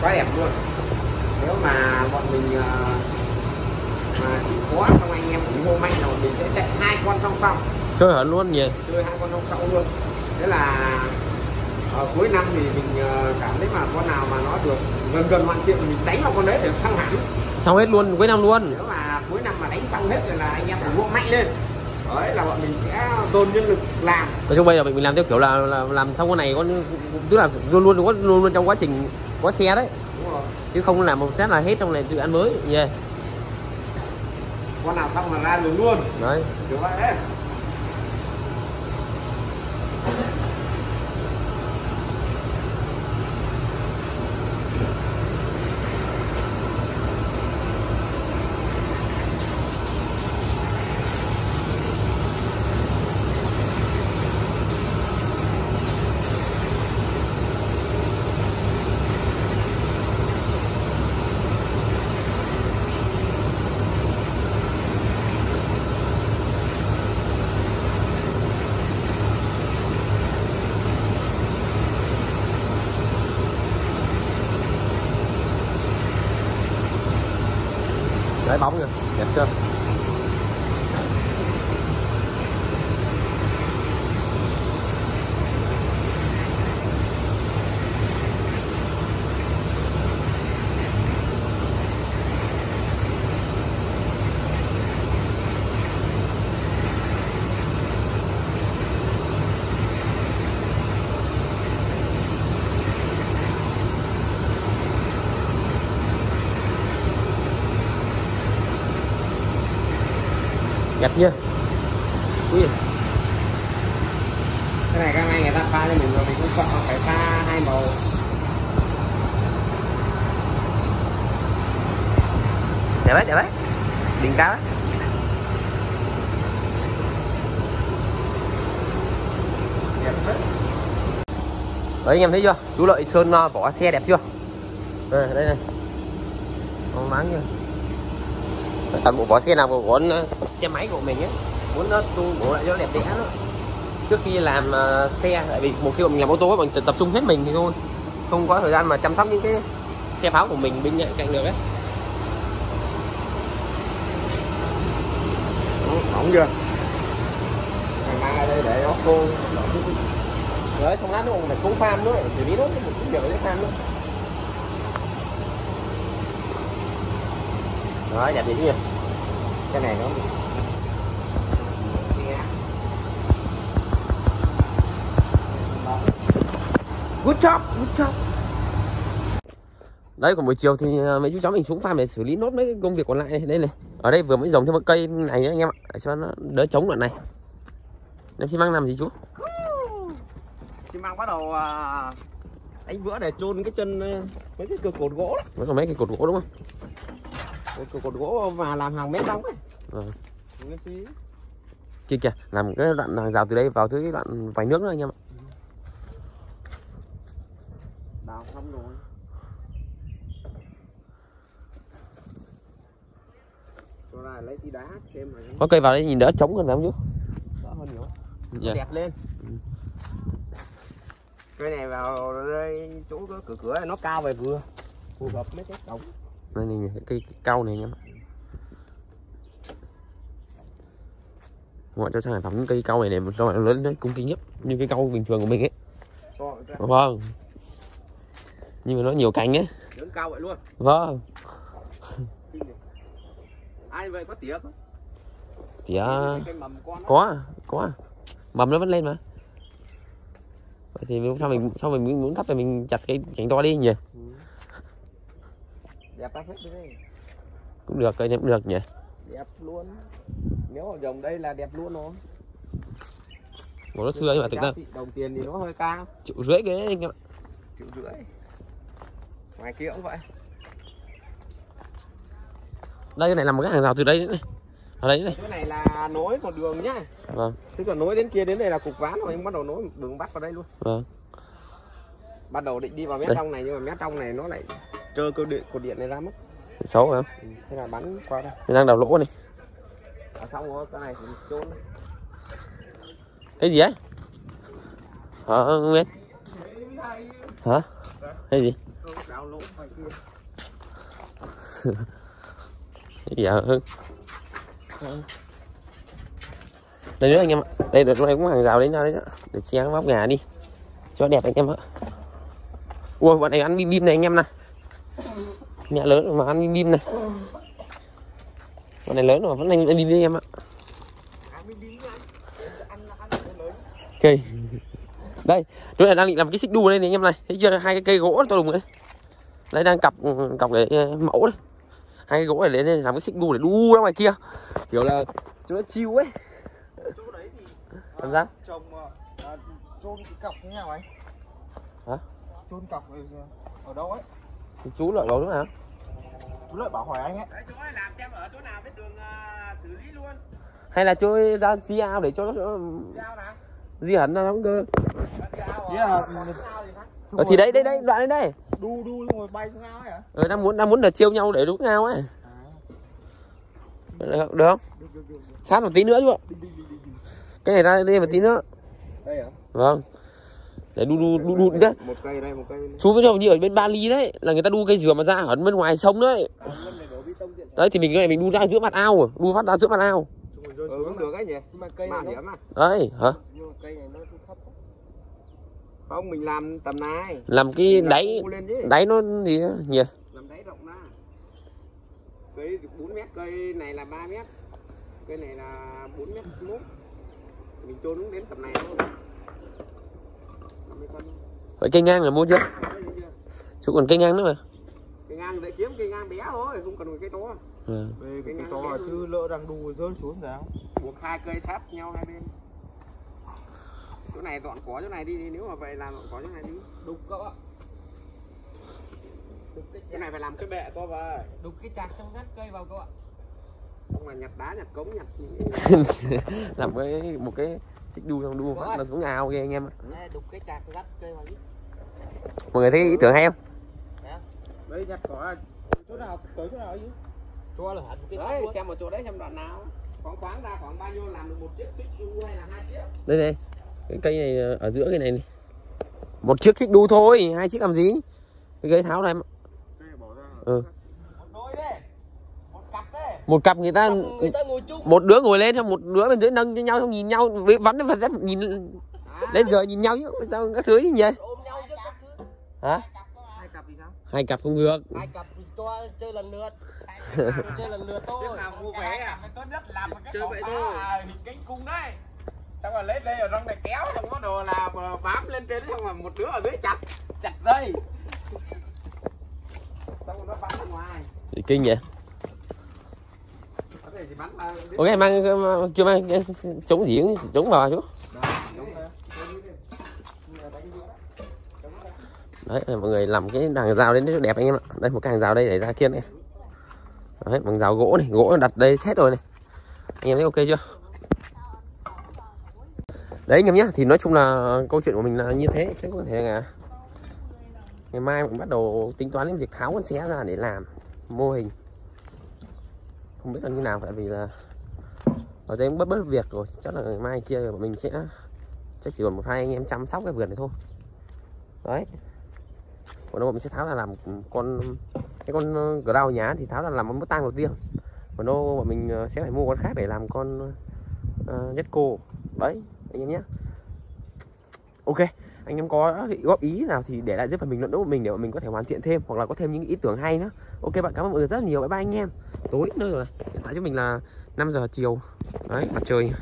quá đẹp luôn nếu mà bọn mình à, mà chỉ có trong anh em ủng hộ mạnh là bọn mình sẽ chạy hai con song song chơi hẳn luôn nhỉ? Chơi hai con song song luôn. Thế là ở cuối năm thì mình à, cảm thấy mà con nào mà nó được gần gần hoàn thiện thì mình đánh vào con đấy để xong hẳn. Xong hết luôn cuối năm luôn. Nếu mà cuối năm mà đánh xong hết rồi là anh em ủng hộ mạnh lên. Đấy là bọn mình sẽ dồn nhân lực làm. Nói chung bây giờ mình làm theo kiểu là, là làm xong con này con tức là luôn luôn có luôn luôn trong quá trình có xe đấy. Đúng rồi. Chứ không làm một set là hết trong này dự án mới. Yeah. con nào xong là ra đường luôn. Đấy. Kiểu vậy đấy bóng rồi đẹp chưa đẹp chưa ui cái này các anh người ta pha cho mình rồi mình cũng sợ phải pha hai màu đẹp đấy đẹp đấy. Đỉnh cao đấy. Đấy. Anh em thấy chưa? Chú lợi sơn à, vỏ xe đẹp chưa? Đây, đây này. Không máng chưa? Toàn bộ vỏ xe nào của con à, xe máy của mình ấy. Muốn nó tu bổ lại cho đẹp đẽ nữa trước khi làm uh, xe tại vì một khi mình làm ô tô mình tập trung hết mình thì thôi. Không có thời gian mà chăm sóc những cái xe pháo của mình bên cạnh được ấy. Bóng chưa? Ngày mai đây để nó khô đấy xong lát nữa còn phải xuống farm nữa xử lý nốt một chút việc ở farm nữa đó đẹp gì chứ cái này nó good job good job đấy còn buổi chiều thì à, mấy chú cháu mình xuống farm để xử lý nốt mấy cái công việc còn lại này. đây này ở đây vừa mới trồng thêm một cây này nữa anh em ạ để cho nó đỡ chống đoạn này em xi măng làm gì chú chị mang bắt đầu à, đánh vữa để chôn cái chân ờ, mấy cái cột cột gỗ đó. còn mấy cái cột gỗ đúng không Cái cột cột gỗ mà làm hàng mét đóng ấy Ờ. Nguyên xí. kia kìa làm cái đoạn hàng rào từ đây vào tới cái đoạn vành nước nữa anh em ạ đào xong rồi cho ra lấy tí đá thêm rồi có cây vào đây nhìn đỡ chống hơn phải không chú? Đỡ hơn nhiều. Dạ. đẹp lên. Cái này vào đây chỗ cửa cửa này nó cao về vừa. Phù hợp mấy cái cổng. Đây này cái cây cao này anh em ạ gọi cho sản phẩm cây cao này này cho nó lớn đấy cũng kinh nhất. Như cây cao bình thường của mình ấy. Vâng nhưng mà nó nhiều cành ấy. Lớn cao vậy luôn. Vâng. Ai vậy? Có tía không? Đó. có à, có à. mầm nó vẫn lên mà. Vậy thì mình- sao mình sao mình muốn thắp thì mình chặt cái cành to đi nhỉ? Đẹp lắm hết đấy. Cũng được cây này cũng được nhỉ? Đẹp luôn nếu mà dòng đây là đẹp luôn rồi. Một nó xưa nhưng mà thực ra đồng tiền thì nó hơi cao. Triệu rưỡi cái đấy anh em ạ. Triệu rưỡi ngoài kia cũng vậy. Đây cái này là một cái hàng rào từ đây này ở đây này cái này là nối một đường nhá. Vâng. Tức là nối đến kia đến đây là cục ván rồi anh bắt đầu nối đường bắt vào đây luôn. Vâng. Bắt đầu định đi vào mét Đây. trong này nhưng mà mét trong này nó lại trơ cơ điện cột điện này ra mất. Xấu phải không thế là bắn qua đây. Mình đang đào lỗ này. À, xong rồi cái này thì chôn cái gì ấy? Hả nguyên hả? Cái gì đào lỗ ngoài kia hưng đây nữa anh em ạ. Đây được đây cũng hàng rào đến ra đấy đó. Để che cái móc gà đi. Cho đẹp anh em ạ. Ui bọn này ăn bim bim này anh em này mẹ lớn mà ăn bim bim này. Bọn này lớn rồi vẫn ăn bim bim anh em ạ. Ok đây chỗ này đang định làm cái xích đu đây này anh em này. Thấy chưa? Hai cái cây gỗ to đùng đấy đây đang cặp cặp để ờ, mẫu đấy hai cái gỗ này đến đây làm cái xích đu để đu ra ngoài kia. Kiểu là cho nó chiêu ấy. Chỗ đấy thì làm sao? trồng à, chôn cái cọc thế nào anh? Hả? chôn cọc ở, ở đâu ấy? Thì chú lợi đó lúc nào? Chú lợi bảo hỏi anh ấy. Đấy chú ơi làm xem ở chỗ nào biết đường à, xử lý luôn. Hay là chơi ra di ao để cho nó giao nào di hẳn ra lắm cơ là ờ, thì đấy đấy đấy đoạn đấy đây. Đu đu xong rồi bay xuống ao ấy hả? Ờ, đang muốn đang muốn là chiêu nhau để đúng ao ấy. Được, được không? Được được sát một tí nữa chú ạ cái này ra đây một tí nữa. Đây hả? Vâng. Để đu đu đu đu đấy một cây đây một cây đây. chú với nhau như ở bên Bali đấy là người ta đu cây dừa mà ra ở bên ngoài sông đấy. Đấy thì mình cái này mình đu ra giữa mặt ao đu phát ra giữa mặt ao. Ừ, cũng được ấy nhỉ. Nhưng mà cây này hiểm à. Đấy hả cây này nó thu thấp không mình làm tầm này. Làm cái Mình làm đáy chứ. đáy nó gì nhỉ? Làm đáy rộng ra. Cây 4 mét cây này là 3 mét. Cây này là 4 mét mốt mình chôn đúng đến tầm này thôi. 50 cân. Vậy cây ngang là mua chưa? Chú còn cây ngang nữa mà. Cây ngang để kiếm cây ngang bé thôi không cần một cây to. Ừ. đây cái to chứ lỡ đang đu rơi xuống sao? Buộc hai cây sát nhau hai bên chỗ này dọn cỏ chỗ này đi đi nếu mà vậy làm dọn cỏ chỗ này đi. Đục cậu ạ. Đục cái cái này phải làm cái bệ to vào đục cái chạc trong gắt cây vào cậu ạ. Không là nhặt đá nhặt cống nhặt làm cái một cái xích đu xong đu là xuống ao ghê anh em ạ. Đục cái chạc gắt cây vào chứ. Mọi người thấy ý tưởng hay không? Đấy nhặt cỏ là chỗ nào tới chỗ nào chứ? Cho là hẳn cái đấy xem một chỗ đấy xem đoạn nào. Khoảng khoáng ra khoảng bao nhiêu làm được một chiếc xích đu hay là hai chiếc? Đây này cái cây này ờ, ở giữa cái này này. Một chiếc xích đu thôi hai chiếc làm gì? Cái cây tháo này ừ. một đôi đấy một cặp đấy một cặp người ta người ta ngồi chung. Một đứa ngồi lên xong một đứa bên dưới nâng cho nhau xong nhìn nhau với vắn vật rất nhìn lên giờ nhìn nhau chứ sao các thứ như vậy ôm nhau chứ các thứ. Hả? Hai cặp thì sao? Hai cặp không được. Hai cặp cho chơi lần lượt. Chơi lần lượt thôi. Chứ nào mua vé à? tốt nhất làm một cái Chơi vậy thôi. à, hình cánh cung đấy xong rồi lấy đây ở trong này kéo xong có đồ là bám lên trên xong rồi một đứa ở dưới chặt chặt đây. Xong rồi nó bắn ra ngoài. Kinh vậy? Là ok mang chưa mang cái chống gì chống vào chú. Đấy là mọi người làm cái hàng rào đến rất đẹp anh em ạ. Đây một cái hàng rào đây để ra kia này. Đấy bằng rào gỗ này gỗ đặt đây hết rồi này. Anh em thấy ok chưa đấy anh em nhé thì nói chung là câu chuyện của mình là như thế chứ có thể là ngày mai mình bắt đầu tính toán đến việc tháo con xé ra để làm mô hình. Không biết là như nào tại vì là ở đây cũng bớt bớt việc rồi chắc là ngày mai kia bọn mình sẽ chắc chỉ còn một hai anh em chăm sóc cái vườn này thôi. Đấy. Còn đâu mình sẽ tháo ra làm con cái con cờ đao nhá thì tháo ra làm con bút tang đầu tiên còn đâu bọn mình ờ, sẽ phải mua con khác để làm con ờ, uh, cô đấy anh em nhé. Ok, anh em có góp ý nào thì để lại dưới phần bình luận của mình để bọn mình có thể hoàn thiện thêm hoặc là có thêm những ý tưởng hay nữa. Ok, bạn cảm ơn mọi người rất nhiều. Bye bye anh em. Tối nơi rồi. Hiện tại cho mình là 5 giờ chiều. Đấy, mặt trời.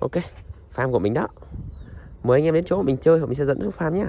Ok, farm của mình đó. Mời anh em đến chỗ mình chơi mình sẽ dẫn xuống farm nhá.